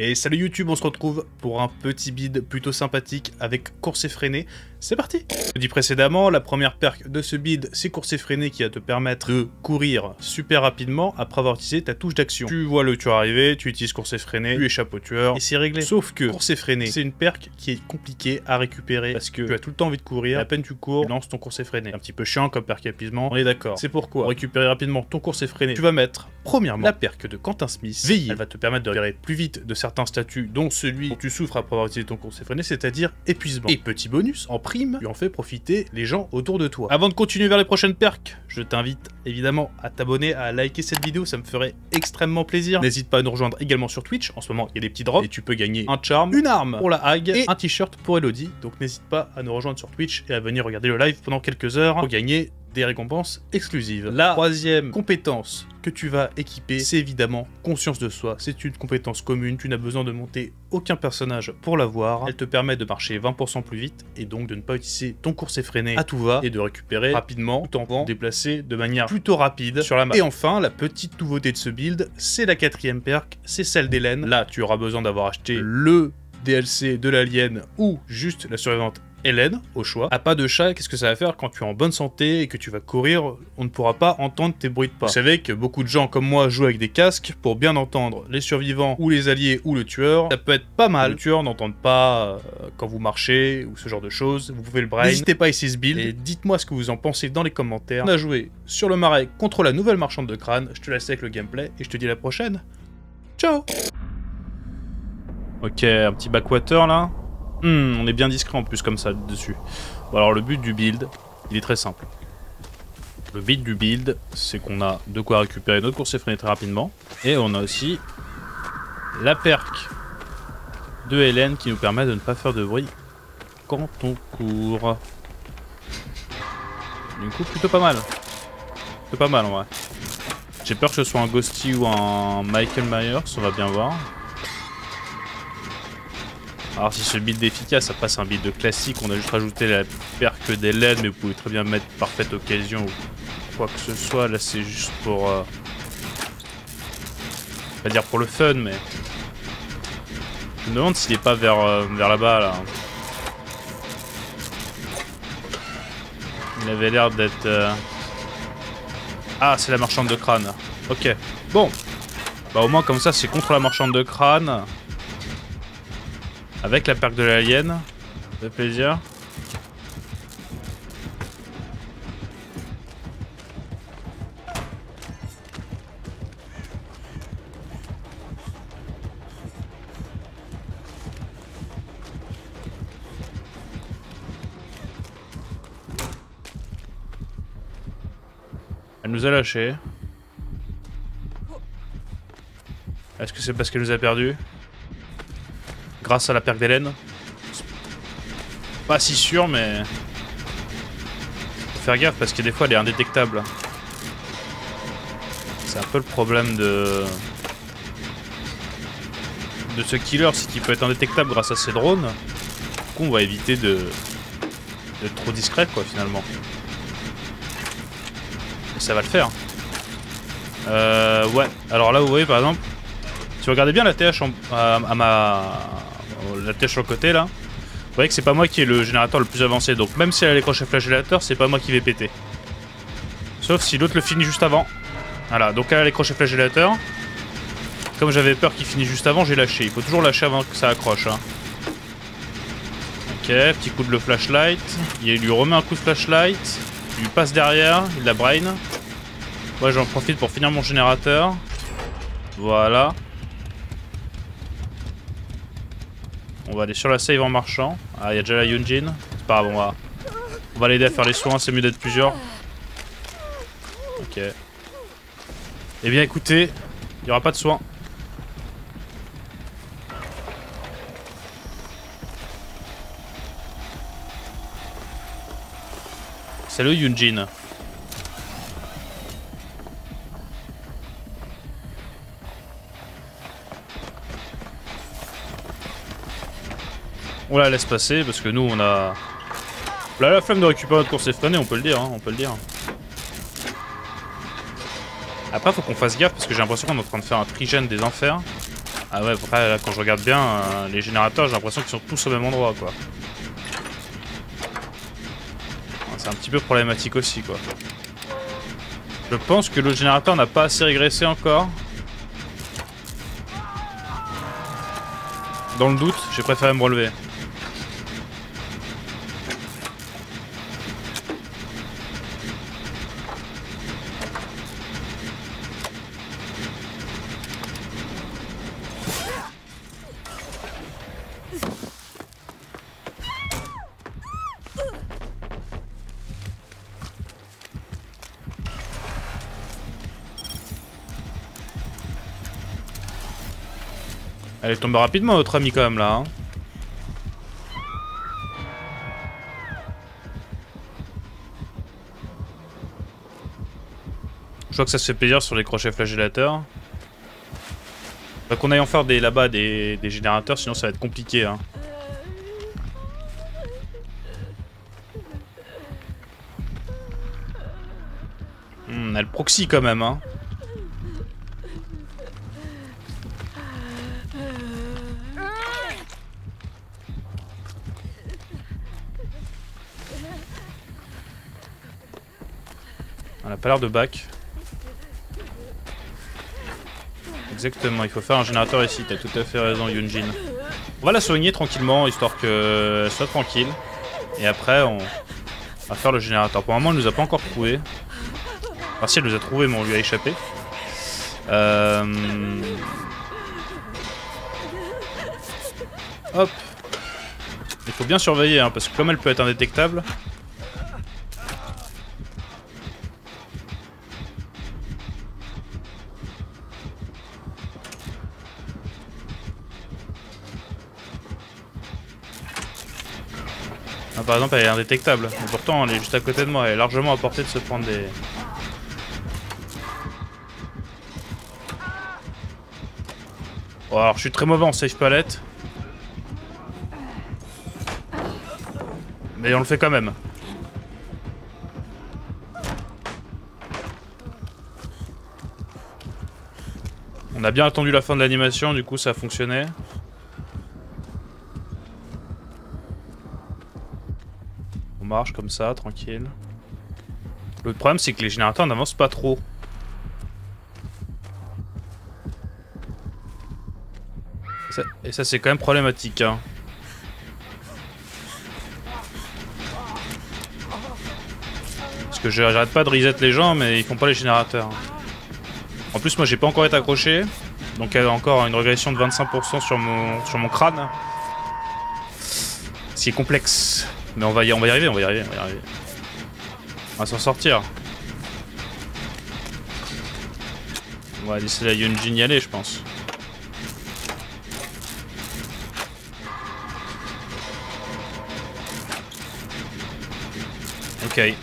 Et salut YouTube, on se retrouve pour un petit bid plutôt sympathique avec course effrénée. C'est parti Je dis précédemment, la première perk de ce bid, c'est course effrénée qui va te permettre de courir super rapidement après avoir utilisé ta touche d'action. Tu vois le tueur arriver, tu utilises course effrénée, tu échappes au tueur, et c'est réglé. Sauf que course effrénée, c'est une perk qui est compliquée à récupérer parce que tu as tout le temps envie de courir, à peine tu cours, tu lances ton course effrénée. Un petit peu chiant comme perk épuisement, on est d'accord. C'est pourquoi, pour récupérer rapidement ton course effrénée, tu vas mettre, premièrement, la perk de Quentin Smith, Veiller. Elle va te permettre de récupérer plus vite de certains statuts, dont celui dont tu souffres après avoir utilisé ton course effrénée, c'est-à-dire épuisement. Et petit bonus, en prime, tu en fais profiter les gens autour de toi. Avant de continuer vers les prochaines perks, je t'invite évidemment à t'abonner, à liker cette vidéo, ça me ferait extrêmement plaisir. N'hésite pas à nous rejoindre également sur Twitch, en ce moment il y a des petits drops, et tu peux gagner un charm, une arme pour la Hag, et un t-shirt pour Elodie, donc n'hésite pas à nous rejoindre sur Twitch et à venir regarder le live pendant quelques heures pour gagner des récompenses exclusives. La troisième compétence que tu vas équiper, c'est évidemment conscience de soi. C'est une compétence commune, tu n'as besoin de monter aucun personnage pour l'avoir. Elle te permet de marcher 20% plus vite et donc de ne pas utiliser ton course effréné à tout va et de récupérer rapidement tout en pouvant déplacer de manière plutôt rapide sur la map. Et enfin, la petite nouveauté de ce build, c'est la quatrième perk, c'est celle d'Hélène. Là, tu auras besoin d'avoir acheté le DLC de l'alien ou juste la survivante Hélène, au choix. A pas de chat, qu'est-ce que ça va faire quand tu es en bonne santé et que tu vas courir On ne pourra pas entendre tes bruits de pas. Vous savez que beaucoup de gens comme moi jouent avec des casques pour bien entendre les survivants ou les alliés ou le tueur. Ça peut être pas mal. Le tueur n'entende pas euh, quand vous marchez ou ce genre de choses. Vous pouvez le brain. N'hésitez pas à essayer ce build et dites-moi ce que vous en pensez dans les commentaires. On a joué sur le marais contre la nouvelle marchande de crâne. Je te laisse avec le gameplay et je te dis à la prochaine. Ciao Ok, un petit backwater là. Hmm, on est bien discret en plus comme ça dessus. Bon, alors le but du build, il est très simple. Le but du build, c'est qu'on a de quoi récupérer notre course effrénée très rapidement. Et on a aussi la perk de Hélène qui nous permet de ne pas faire de bruit quand on court. Du coup, plutôt pas mal. Plutôt pas mal en vrai. J'ai peur que ce soit un Ghosty ou un Michael Myers, on va bien voir. Alors si ce build est efficace, ça passe un build classique, on a juste rajouté la perque des LED, mais vous pouvez très bien mettre parfaite occasion ou quoi que ce soit. Là c'est juste pour... Euh... Pas dire pour le fun, mais... Je me demande s'il est pas vers, euh, vers là-bas, là. Il avait l'air d'être... Euh... Ah, c'est la marchande de crâne. Ok. Bon. Bah au moins comme ça, c'est contre la marchande de crâne. Avec la perque de l'alien. Fait plaisir. Elle nous a lâchés. Est-ce que c'est parce qu'elle nous a perdus? Grâce à la perque d'Hélène. Pas si sûr, mais... Faut faire gaffe parce que des fois elle est indétectable. C'est un peu le problème de... De ce killer, c'est qu'il peut être indétectable grâce à ses drones. Du coup, on va éviter de... d'être trop discret, quoi, finalement. Et ça va le faire. Euh, ouais. Alors là, vous voyez, par exemple, si vous regardez bien la TH à, ma, la tête sur le côté là. Vous voyez que c'est pas moi qui ai le générateur le plus avancé, donc même si elle a crochets flagellateur, c'est pas moi qui vais péter. Sauf si l'autre le finit juste avant. Voilà, donc elle a crochets flagellateur. Comme j'avais peur qu'il finisse juste avant, j'ai lâché. Il faut toujours lâcher avant que ça accroche. Hein. Ok, petit coup de le flashlight. Il lui remet un coup de flashlight. Il lui passe derrière, il la brain. Moi j'en profite pour finir mon générateur. Voilà. Va aller sur la save en marchant. Ah, il y a déjà la Yunjin. C'est pas grave, on va, on va l'aider à faire les soins, c'est mieux d'être plusieurs. Ok. Eh bien écoutez, il n'y aura pas de soins. Salut Yunjin. On la laisse passer parce que nous on a... Là la flemme de récupérer notre course effrénée, on peut le dire, hein, on peut le dire. Après faut qu'on fasse gaffe parce que j'ai l'impression qu'on est en train de faire un trigène des enfers. Ah ouais, après, là, quand je regarde bien, euh, les générateurs, j'ai l'impression qu'ils sont tous au même endroit, quoi. C'est un petit peu problématique aussi, quoi. Je pense que le générateur n'a pas assez régressé encore. Dans le doute, j'ai préféré me relever. Est tombée rapidement, notre ami, quand même, là. Hein. Je vois que ça se fait plaisir sur les crochets flagellateurs. Faut qu'on aille en faire des là-bas des, générateurs, sinon ça va être compliqué. Hein. Hmm, elle proxy quand même. Hein. L'air de bac. Exactement, il faut faire un générateur ici, t'as tout à fait raison Yunjin. On va la soigner tranquillement, histoire qu'elle soit tranquille. Et après, on va faire le générateur. Pour le moment, elle nous a pas encore trouvé. Enfin si, elle nous a trouvé, mais on lui a échappé. Euh... Hop. Il faut bien surveiller, hein, parce que comme elle peut être indétectable, par exemple, elle est indétectable. Mais pourtant, elle est juste à côté de moi. Elle est largement à portée de se prendre des... Bon, alors, je suis très mauvais en safe palette. Mais on le fait quand même. On a bien attendu la fin de l'animation, du coup ça a fonctionné. Marche comme ça, tranquille. Le problème, c'est que les générateurs n'avancent pas trop. Et ça, c'est quand même problématique. Hein. Parce que j'arrête pas de reset les gens, mais ils font pas les générateurs. En plus, moi, j'ai pas encore été accroché. Donc, y a encore une régression de 25% sur mon, sur mon crâne. C'est complexe. Mais on va, y, on y arriver, on va y arriver, on va y arriver. On va s'en sortir. On va laisser la Yunjin y aller, je pense. Ok.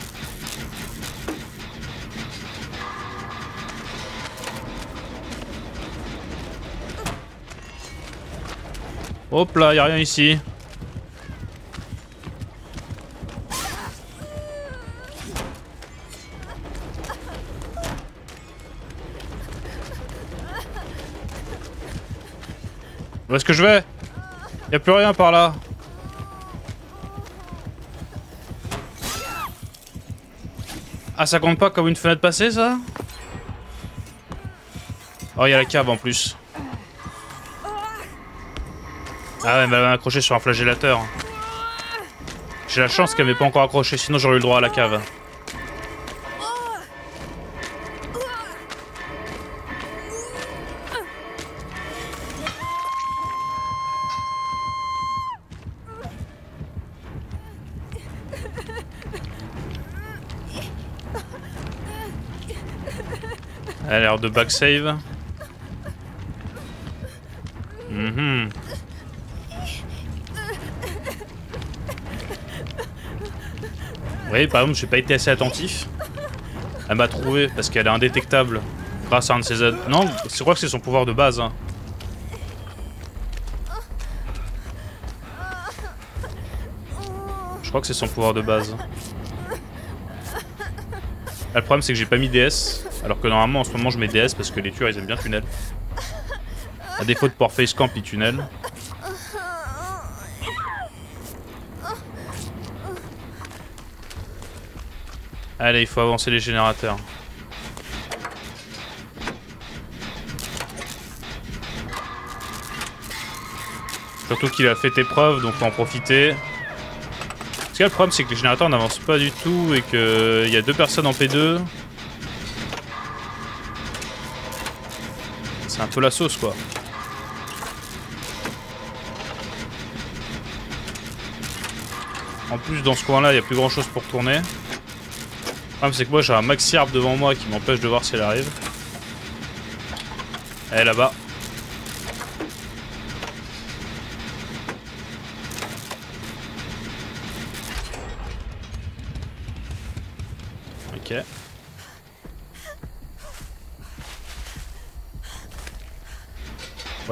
Hop là, y a rien ici. Où est-ce que je vais? Y'a plus rien par là. Ah, ça compte pas comme une fenêtre passée, ça? Oh, il y a la cave en plus. Ah ouais, elle m'a accroché sur un flagellateur. J'ai la chance qu'elle m'ait pas encore accroché, sinon j'aurais eu le droit à la cave. Elle a l'air de back save. Mhm. Oui, par exemple, j'ai pas été assez attentif. Elle m'a trouvé parce qu'elle est indétectable grâce à un de ses... Non, je crois que c'est son pouvoir de base. Hein. Crois que c'est son pouvoir de base. le problème, c'est que j'ai pas mis DS. Alors que normalement en ce moment je mets DS parce que les tueurs ils aiment bien tunnel. À défaut de pouvoir face camp, il tunnel. Allez, il faut avancer les générateurs. Surtout qu'il a fait épreuve, donc faut en profiter. Parce que le problème, c'est que les générateurs n'avancent pas du tout et qu'il y a deux personnes en P2. C'est un peu la sauce, quoi. En plus, dans ce coin-là, il n'y a plus grand-chose pour tourner. Le problème, c'est que moi, j'ai un maxi arbre devant moi qui m'empêche de voir si elle arrive. Elle est là-bas.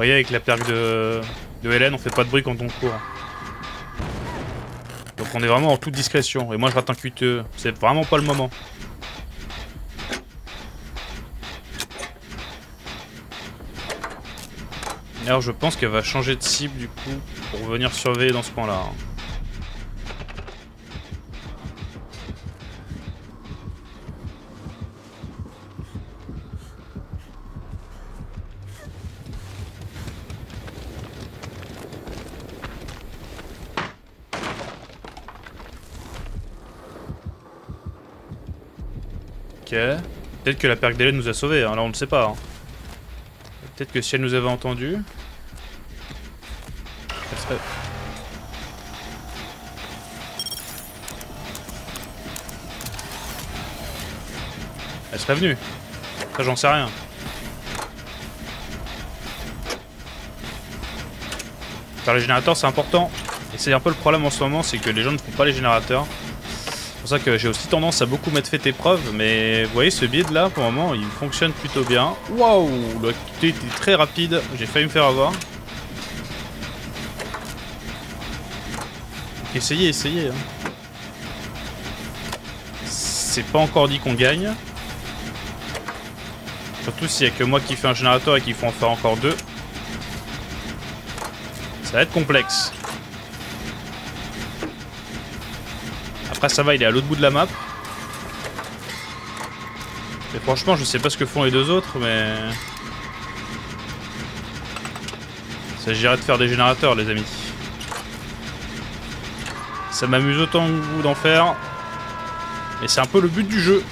Voyez, avec la perque de, de Hélène, on fait pas de bruit quand on court. Donc on est vraiment en toute discrétion. Et moi je rate un QTE. C'est vraiment pas le moment. Alors je pense qu'elle va changer de cible du coup pour venir surveiller dans ce coin là. Peut-être que la perque d'Hélène nous a sauvés, hein. là on ne sait pas. Hein. Peut-être que si elle nous avait entendu... Elle serait... Elle serait venue. Ça j'en sais rien. Les générateurs c'est important. Et c'est un peu le problème en ce moment, c'est que les gens ne font pas les générateurs. C'est pour ça que j'ai aussi tendance à beaucoup mettre fait épreuve, mais vous voyez ce build là pour le moment il fonctionne plutôt bien. Waouh, l'activité était très rapide, j'ai failli me faire avoir. Essayez, essayez. Hein. C'est pas encore dit qu'on gagne. Surtout s'il y a que moi qui fais un générateur et qu'il faut en faire encore deux. Ça va être complexe. Après ça va, il est à l'autre bout de la map. Et franchement, je sais pas ce que font les deux autres, mais... Il s'agirait de faire des générateurs, les amis. Ça m'amuse autant que vous d'en faire. Et c'est un peu le but du jeu.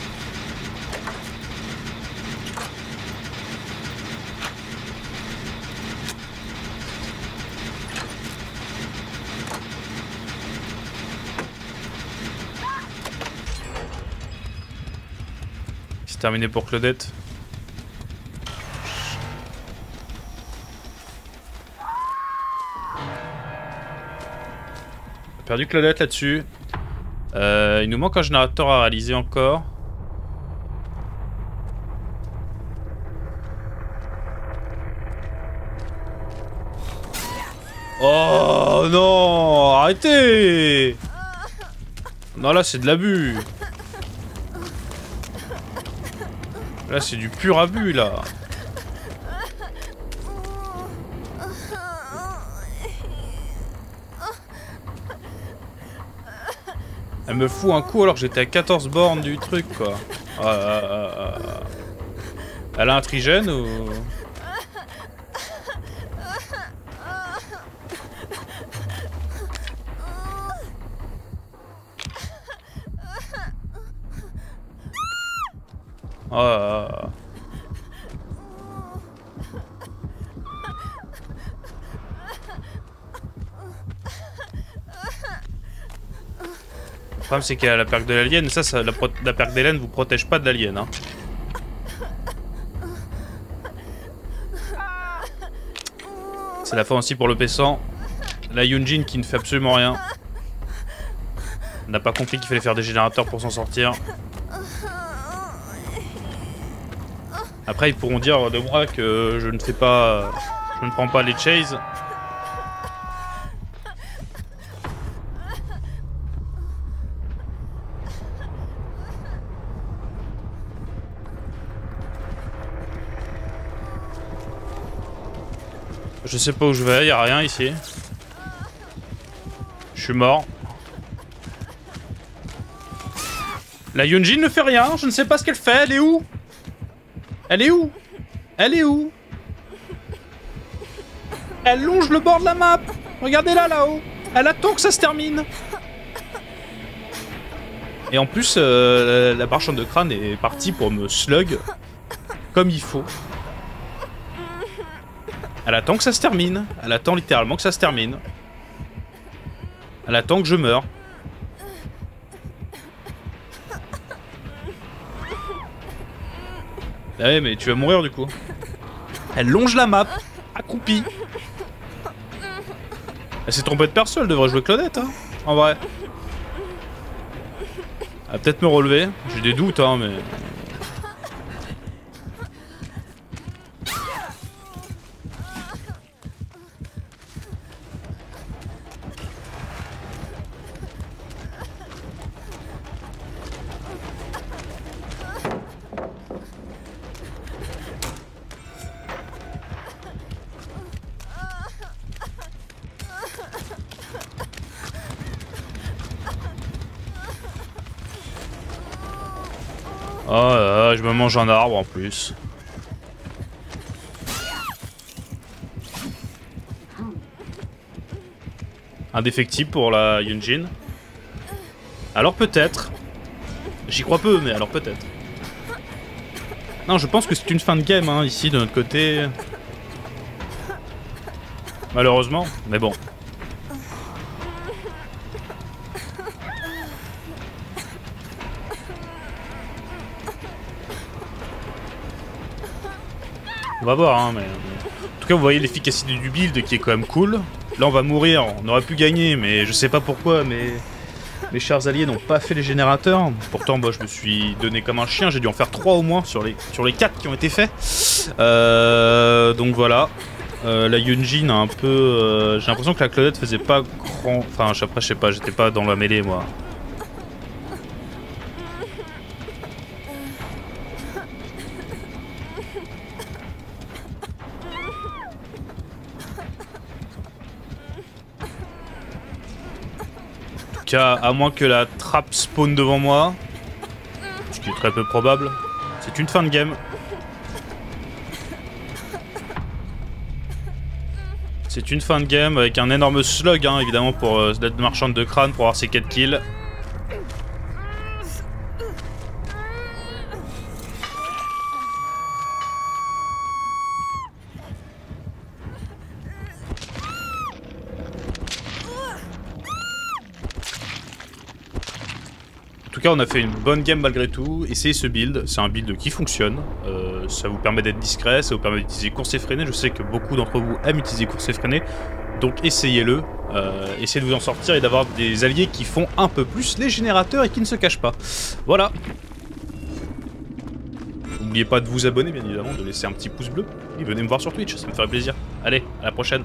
Terminé pour Claudette. Perdu Claudette là-dessus. Euh, il nous manque un générateur à réaliser encore. Oh non Arrêtez Non là c'est de l'abus Là c'est du pur abus là Elle me fout un coup alors que j'étais à 14 bornes du truc quoi. Ah, ah, ah. Elle a un trigène ou... Ah. Le problème c'est qu'il y a la perque de l'alien, ça, ça la, perque d'Hélène vous protège pas de l'alien. Hein. C'est la fin aussi pour le P100. La Yunjin qui ne fait absolument rien. N'a pas compris qu'il fallait faire des générateurs pour s'en sortir. Après, ils pourront dire de moi que je ne fais pas. Je ne prends pas les chases. Je sais pas où je vais, y a rien ici. Je suis mort. La Yunjin ne fait rien, je ne sais pas ce qu'elle fait, elle est où? Elle est où? Elle est où? Elle longe le bord de la map Regardez-la là-haut Elle attend que ça se termine Et en plus, euh, la marchande de crâne est partie pour me slug comme il faut. Elle attend que ça se termine. Elle attend littéralement que ça se termine. Elle attend que je meure. Ah ouais, mais tu vas mourir du coup. Elle longe la map, accroupie. Elle s'est trompée de perso, elle devrait jouer Claudette, hein, en vrai. Elle va peut-être me relever. J'ai des doutes, hein, mais... Oh là là, je me mange un arbre en plus. Indéfectible pour la Yunjin. Alors peut-être. J'y crois peu, mais alors peut-être. Non, je pense que c'est une fin de game, hein, ici, de notre côté. Malheureusement, mais bon. On va voir, hein, mais... En tout cas, vous voyez l'efficacité du build qui est quand même cool. Là, on va mourir, on aurait pu gagner, mais je sais pas pourquoi, mais... Mes chers alliés n'ont pas fait les générateurs. Pourtant, bah, je me suis donné comme un chien. J'ai dû en faire 3 au moins sur les, sur les 4 qui ont été faits. Euh, donc voilà. Euh, la Yunjin a un peu... Euh, J'ai l'impression que la Claudette faisait pas grand... Enfin, après, je sais pas, j'étais pas dans la mêlée, moi. À moins que la trappe spawn devant moi, ce qui est très peu probable, c'est une fin de game. C'est une fin de game avec un énorme slug, hein, évidemment, pour euh, cette marchande de crâne pour avoir ses 4 kills. Tout cas, on a fait une bonne game malgré tout. Essayez ce build, c'est un build qui fonctionne. Euh, ça vous permet d'être discret, ça vous permet d'utiliser course effrénée. Je sais que beaucoup d'entre vous aiment utiliser course effrénée, donc essayez-le. Euh, essayez de vous en sortir et d'avoir des alliés qui font un peu plus les générateurs et qui ne se cachent pas. Voilà. N'oubliez pas de vous abonner, bien évidemment, de laisser un petit pouce bleu. Et venez me voir sur Twitch, ça me ferait plaisir. Allez, à la prochaine.